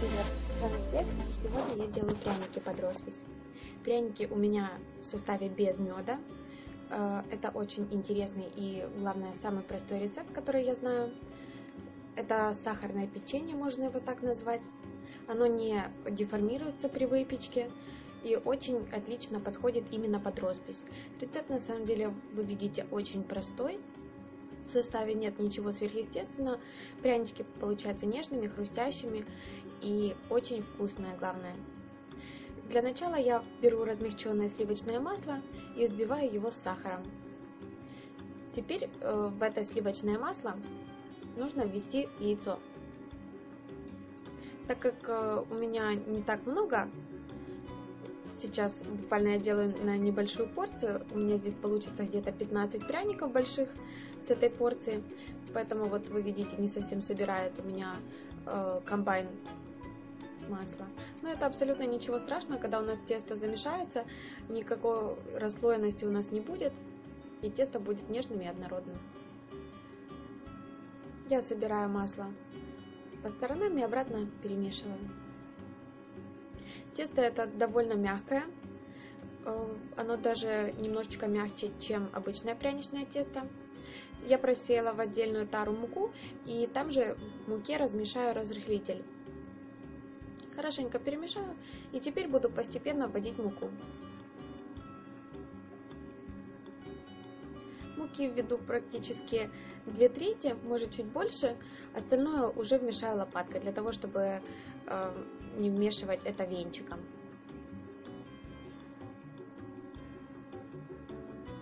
Привет, с вами Флекс, и сегодня я делаю пряники под роспись. Пряники у меня в составе без меда. Э, это очень интересный и, главное, самый простой рецепт, который я знаю. Это сахарное печенье, можно его так назвать. Оно не деформируется при выпечке и очень отлично подходит именно под роспись. Рецепт на самом деле вы видите очень простой, в составе нет ничего сверхъестественного. Прянички получаются нежными, хрустящими и очень вкусные, главное. Для начала я беру размягченное сливочное масло и взбиваю его с сахаром. Теперь э, в это сливочное масло нужно ввести яйцо. Так как э, у меня не так много сейчас буквально я делаю на небольшую порцию. У меня здесь получится где-то 15 пряников больших с этой порции. Поэтому вот вы видите, не совсем собирает у меня э, комбайн масла. Но это абсолютно ничего страшного, когда у нас тесто замешается, никакой расслоенности у нас не будет, и тесто будет нежным и однородным. Я собираю масло по сторонам и обратно перемешиваю. Тесто это довольно мягкое, э, оно даже немножечко мягче, чем обычное пряничное тесто. Я просеяла в отдельную тару муку и там же в муке размешаю разрыхлитель. Хорошенько перемешаю и теперь буду постепенно вводить муку. Муки введу практически 2 трети, может чуть больше. Остальное уже вмешаю лопаткой, для того, чтобы э, не вмешивать это венчиком.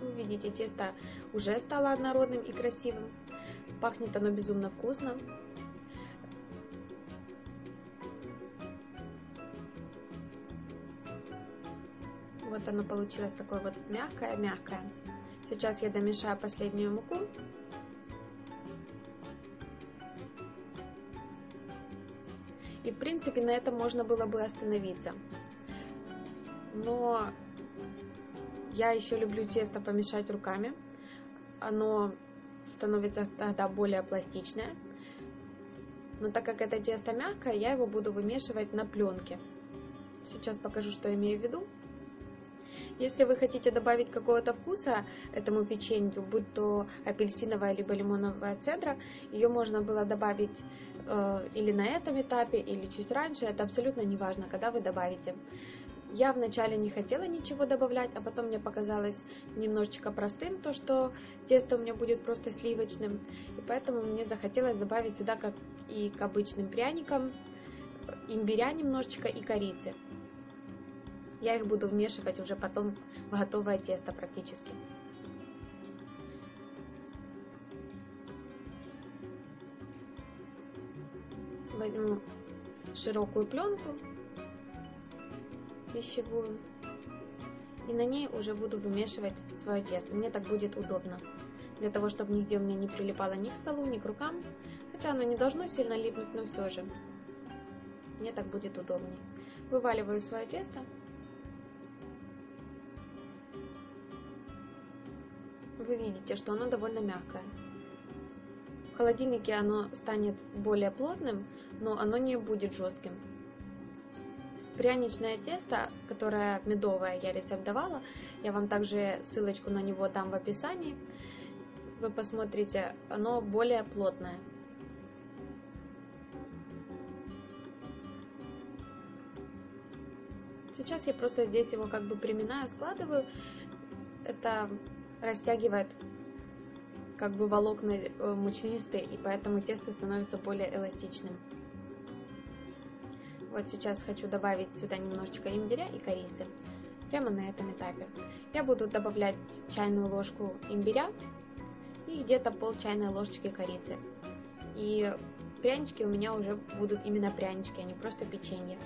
Вы видите, тесто уже стало однородным и красивым. Пахнет оно безумно вкусно. Вот оно получилось такое вот мягкое-мягкое. Сейчас я домешаю последнюю муку. И, в принципе, на этом можно было бы остановиться. Но я еще люблю тесто помешать руками. Оно становится тогда более пластичное. Но так как это тесто мягкое, я его буду вымешивать на пленке. Сейчас покажу, что имею в виду. Если вы хотите добавить какого-то вкуса этому печенью, будь то апельсиновая либо лимоновая цедра, ее можно было добавить э, или на этом этапе, или чуть раньше, это абсолютно не важно, когда вы добавите. Я вначале не хотела ничего добавлять, а потом мне показалось немножечко простым то, что тесто у меня будет просто сливочным. И поэтому мне захотелось добавить сюда, как и к обычным пряникам, имбиря немножечко и корицы. Я их буду вмешивать уже потом в готовое тесто практически. Возьму широкую пленку пищевую и на ней уже буду вымешивать свое тесто. Мне так будет удобно, для того, чтобы нигде у меня не прилипало ни к столу, ни к рукам, хотя оно не должно сильно липнуть, но все же. Мне так будет удобнее. Вываливаю свое тесто вы видите, что оно довольно мягкое. В холодильнике оно станет более плотным, но оно не будет жестким. Пряничное тесто, которое медовое, я рецепт давала, я вам также ссылочку на него дам в описании. Вы посмотрите, оно более плотное. Сейчас я просто здесь его как бы приминаю, складываю. Это растягивает как бы волокна э, мучнистые, и поэтому тесто становится более эластичным. Вот сейчас хочу добавить сюда немножечко имбиря и корицы, прямо на этом этапе. Я буду добавлять чайную ложку имбиря и где-то пол чайной ложечки корицы. И прянички у меня уже будут именно прянички, а не просто печенье.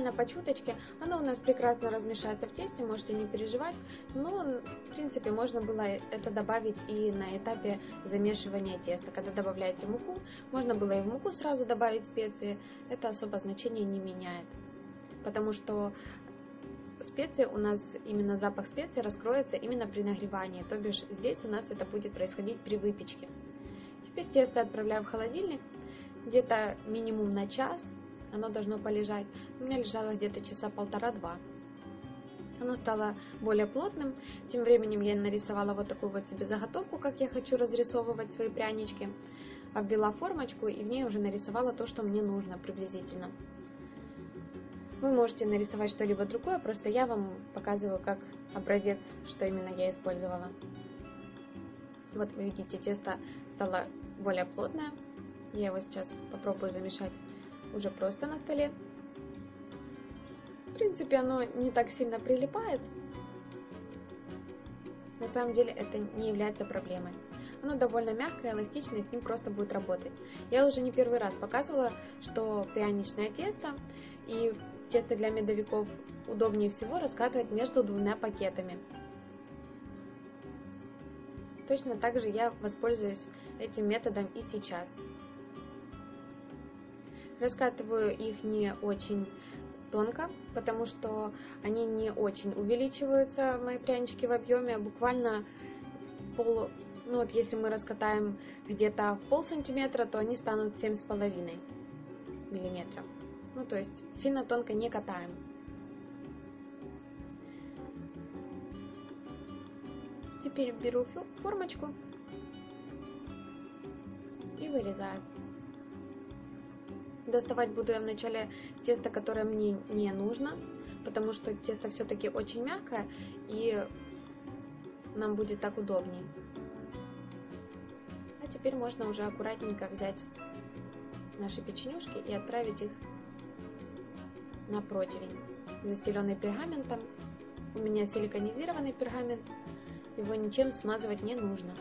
Буквально по чуточке. Оно у нас прекрасно размешается в тесте, можете не переживать. Но, в принципе, можно было это добавить и на этапе замешивания теста. Когда добавляете муку, можно было и в муку сразу добавить специи. Это особо значения не меняет. Потому что специи у нас, именно запах специй раскроется именно при нагревании. То бишь здесь у нас это будет происходить при выпечке. Теперь тесто отправляю в холодильник, где-то минимум на час оно должно полежать. У меня лежало где-то часа полтора-два. Оно стало более плотным. Тем временем я нарисовала вот такую вот себе заготовку, как я хочу разрисовывать свои прянички. Обвела формочку и в ней уже нарисовала то, что мне нужно приблизительно. Вы можете нарисовать что-либо другое, просто я вам показываю как образец, что именно я использовала. Вот вы видите, тесто стало более плотное. Я его сейчас попробую замешать уже просто на столе. В принципе, оно не так сильно прилипает. На самом деле это не является проблемой. Оно довольно мягкое, эластичное, с ним просто будет работать. Я уже не первый раз показывала, что пряничное тесто и тесто для медовиков удобнее всего раскатывать между двумя пакетами. Точно так же я воспользуюсь этим методом и сейчас. Раскатываю их не очень тонко, потому что они не очень увеличиваются, мои прянички в объеме, буквально пол, ну вот если мы раскатаем где-то пол сантиметра, то они станут 7,5 миллиметров. Ну то есть сильно тонко не катаем. Теперь беру формочку и вырезаю. Доставать буду я вначале тесто, которое мне не нужно, потому что тесто все-таки очень мягкое, и нам будет так удобнее. А теперь можно уже аккуратненько взять наши печенюшки и отправить их на противень, застеленный пергаментом. У меня силиконизированный пергамент, его ничем смазывать не нужно.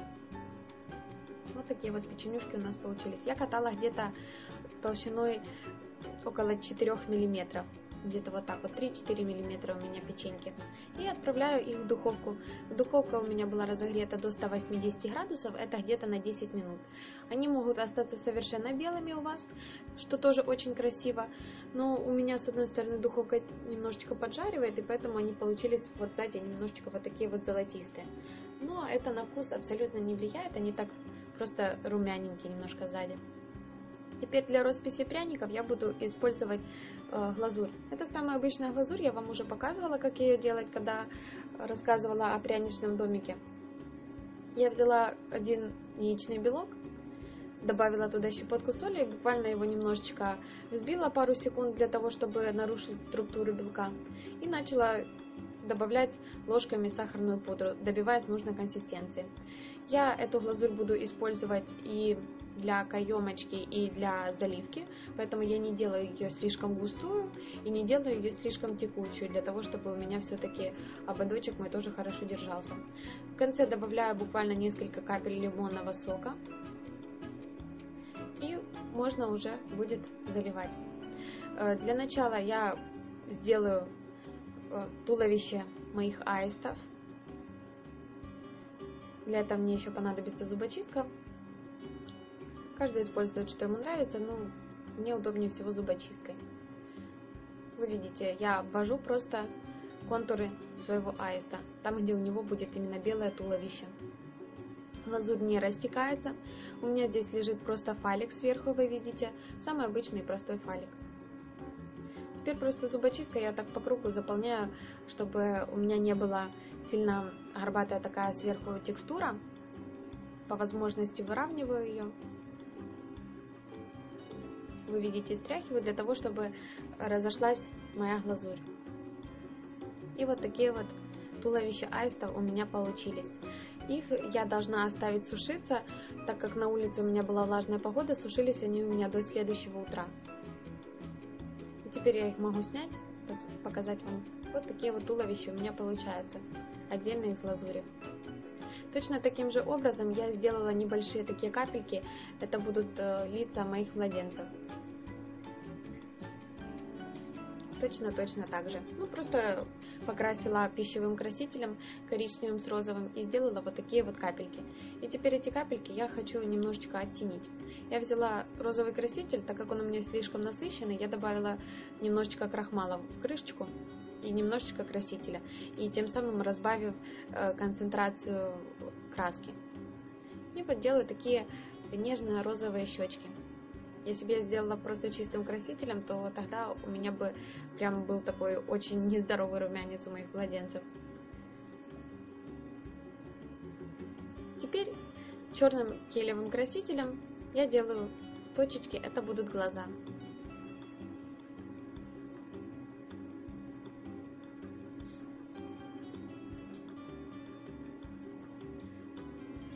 Вот такие вот печенюшки у нас получились. Я катала где-то толщиной около 4 миллиметров. Где-то вот так вот 3-4 миллиметра у меня печеньки. И отправляю их в духовку. Духовка у меня была разогрета до 180 градусов это где-то на 10 минут. Они могут остаться совершенно белыми у вас что тоже очень красиво. Но у меня с одной стороны духовка немножечко поджаривает и поэтому они получились вот сзади немножечко вот такие вот золотистые. Но это на вкус абсолютно не влияет они так просто румяненькие немножко сзади Теперь для росписи пряников я буду использовать э, глазурь. Это самая обычная глазурь, я вам уже показывала, как ее делать, когда рассказывала о пряничном домике. Я взяла один яичный белок, добавила туда щепотку соли, буквально его немножечко взбила пару секунд для того, чтобы нарушить структуру белка. И начала добавлять ложками сахарную пудру, добиваясь нужной консистенции. Я эту глазурь буду использовать и для каемочки и для заливки, поэтому я не делаю ее слишком густую и не делаю ее слишком текучую, для того, чтобы у меня все-таки ободочек мой тоже хорошо держался. В конце добавляю буквально несколько капель лимонного сока и можно уже будет заливать. Э, для начала я сделаю э, туловище моих аистов. Для этого мне еще понадобится зубочистка. Каждый использует, что ему нравится, но мне удобнее всего зубочисткой. Вы видите, я обвожу просто контуры своего аиста, там, где у него будет именно белое туловище. Глазурь не растекается. У меня здесь лежит просто фалик сверху, вы видите. Самый обычный простой фалик. Теперь просто зубочисткой я так по кругу заполняю, чтобы у меня не была сильно горбатая такая сверху текстура. По возможности выравниваю ее вы видите, стряхиваю для того, чтобы разошлась моя глазурь. И вот такие вот туловища аистов у меня получились. Их я должна оставить сушиться, так как на улице у меня была влажная погода, сушились они у меня до следующего утра. И теперь я их могу снять, показать вам. Вот такие вот туловища у меня получаются, отдельно из глазури. Точно таким же образом я сделала небольшие такие капельки, это будут э, лица моих младенцев. Точно-точно так же. Ну, просто покрасила пищевым красителем коричневым с розовым и сделала вот такие вот капельки. И теперь эти капельки я хочу немножечко оттенить. Я взяла розовый краситель, так как он у меня слишком насыщенный, я добавила немножечко крахмала в крышечку и немножечко красителя, и тем самым разбавив э, концентрацию краски. И вот делаю такие нежно-розовые щечки. Если бы я сделала просто чистым красителем, то тогда у меня бы прям был такой очень нездоровый румянец у моих младенцев. Теперь черным гелевым красителем я делаю точечки, это будут глаза.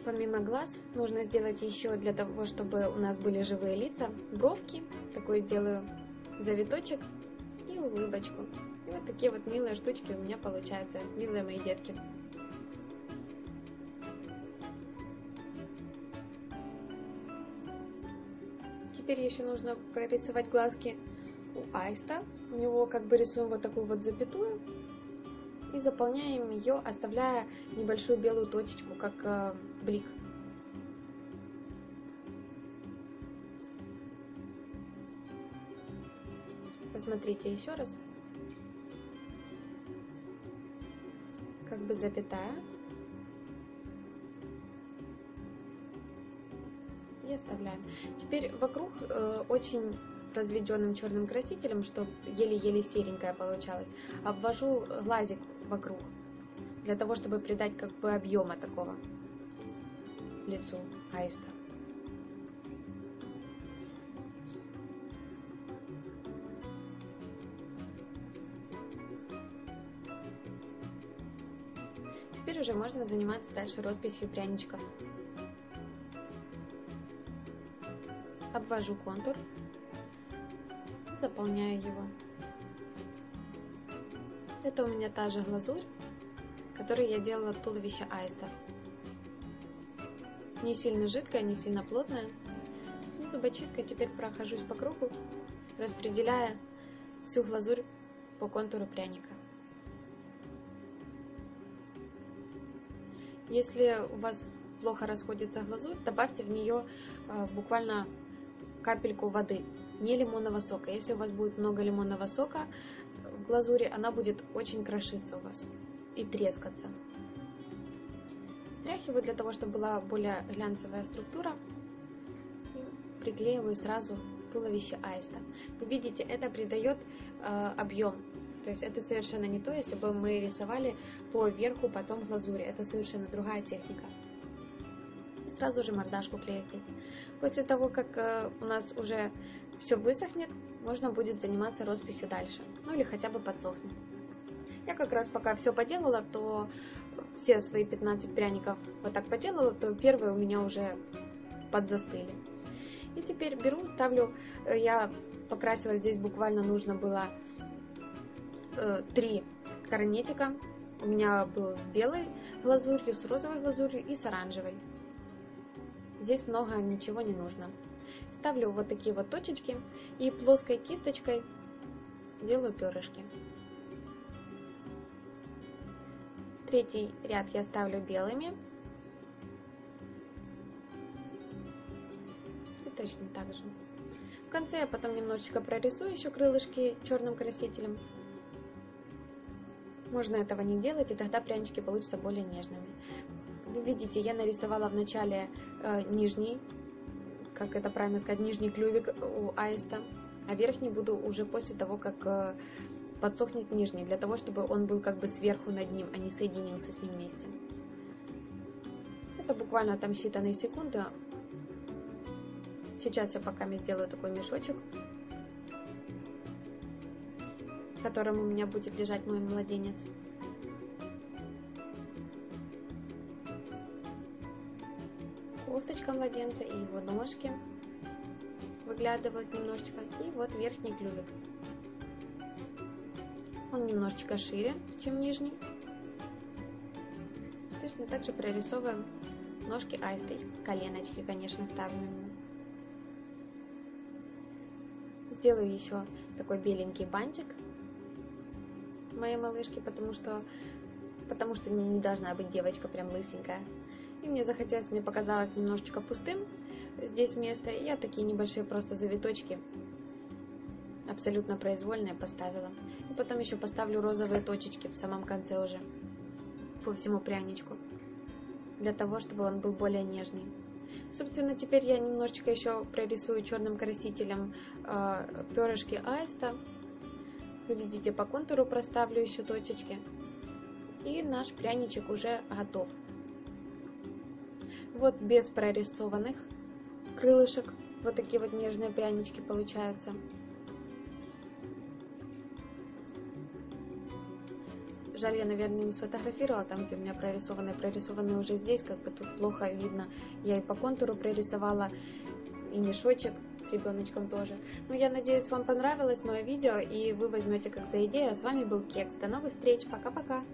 Помимо глаз, нужно сделать еще для того, чтобы у нас были живые лица, бровки. Такой сделаю завиточек и улыбочку. И вот такие вот милые штучки у меня получаются, милые мои детки. Теперь еще нужно прорисовать глазки у аиста. У него как бы рисуем вот такую вот запятую и заполняем ее, оставляя небольшую белую точечку, как э, блик. Посмотрите еще раз. Как бы запятая. И оставляем. Теперь вокруг э, очень разведенным черным красителем, чтобы еле-еле серенькая получалась, обвожу глазик вокруг, для того, чтобы придать как бы объема такого лицу аиста. Теперь уже можно заниматься дальше росписью пряничков. Обвожу контур, заполняю его. Это у меня та же глазурь, которую я делала от туловища аистов. Не сильно жидкая, не сильно плотная. И зубочисткой теперь прохожусь по кругу, распределяя всю глазурь по контуру пряника. Если у вас плохо расходится глазурь, добавьте в нее э, буквально капельку воды, не лимонного сока. Если у вас будет много лимонного сока, в глазури, она будет очень крошиться у вас и трескаться. Стряхиваю для того, чтобы была более глянцевая структура. И приклеиваю сразу туловище аиста. Вы видите, это придает э, объем. То есть это совершенно не то, если бы мы рисовали по верху, потом глазури. Это совершенно другая техника. Сразу же мордашку клею здесь. После того, как э, у нас уже все высохнет, можно будет заниматься росписью дальше, ну или хотя бы подсохнет. Я как раз пока все поделала, то все свои 15 пряников вот так поделала, то первые у меня уже подзастыли. И теперь беру, ставлю, э, я покрасила здесь буквально нужно было э, три корнетика. У меня был с белой глазурью, с розовой глазурью и с оранжевой. Здесь много ничего не нужно ставлю вот такие вот точечки и плоской кисточкой делаю перышки. Третий ряд я ставлю белыми. И точно так же. В конце я потом немножечко прорисую еще крылышки черным красителем. Можно этого не делать, и тогда прянички получатся более нежными. Вы видите, я нарисовала в начале э, нижний как это правильно сказать, нижний клювик у аиста, а верхний буду уже после того, как э, подсохнет нижний, для того, чтобы он был как бы сверху над ним, а не соединился с ним вместе. Это буквально там считанные секунды. Сейчас я пока сделаю такой мешочек, в котором у меня будет лежать мой младенец. Кофточка младенца и его ножки выглядывают немножечко. И вот верхний клювик. Он немножечко шире, чем нижний. Точно так же прорисовываем ножки аиста. коленочки, конечно, ставим. Сделаю еще такой беленький бантик моей малышки, потому что потому что не должна быть девочка прям лысенькая. И мне захотелось, мне показалось немножечко пустым здесь место, и я такие небольшие просто завиточки абсолютно произвольные поставила. И потом еще поставлю розовые точечки в самом конце уже по всему пряничку, для того, чтобы он был более нежный. Собственно, теперь я немножечко еще прорисую черным красителем э, перышки аиста. Видите, по контуру проставлю еще точечки. И наш пряничек уже готов. Вот без прорисованных крылышек. Вот такие вот нежные прянички получаются. Жаль, я, наверное, не сфотографировала там, где у меня прорисованные. Прорисованные уже здесь, как бы тут плохо видно. Я и по контуру прорисовала, и мешочек с ребеночком тоже. Ну, я надеюсь, вам понравилось мое видео, и вы возьмете как за идею. А с вами был Кекс. До новых встреч. Пока-пока.